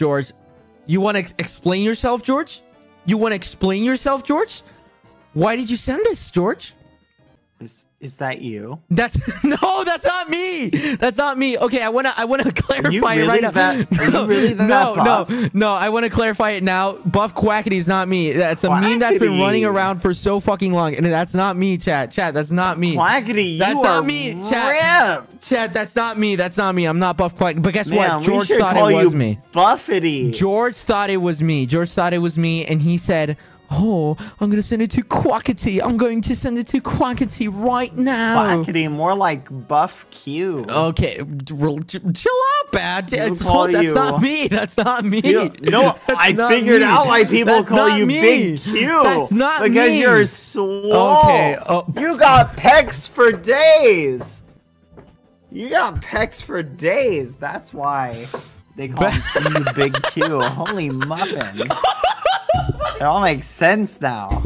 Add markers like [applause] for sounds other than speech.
George. You want to ex explain yourself, George? You want to explain yourself, George? Why did you send this, George? Is, is that you? That's [laughs] no, that's not me. That's not me. Okay, I wanna I wanna [laughs] clarify really it right now. that- are you really that no, no, no. I want to clarify it now. Buff Quackity is not me. That's a meme that's been running around for so fucking long, and that's not me, chat. Chat, that's not me. Quackity, you That's are not me, chat. ripped. Chat, that's not me. That's not me. I'm not Buff Quackity. But guess Man, what? George thought it was you me. Buffety. George thought it was me. George thought it was me, and he said, "Oh, I'm gonna send it to Quackity. I'm going to send it to Quackity right now." Quackity, more like Buff Q. Okay, chill out, bad. Call that's you- not me. That's not me. You- no, [laughs] That's I figured me. out why people That's call you me. Big Q. That's not because me. you're swole. Okay, oh. You got pecs for days. You got pecs for days. That's why they call [laughs] you Big Q. Holy muffins. [laughs] It all makes sense now.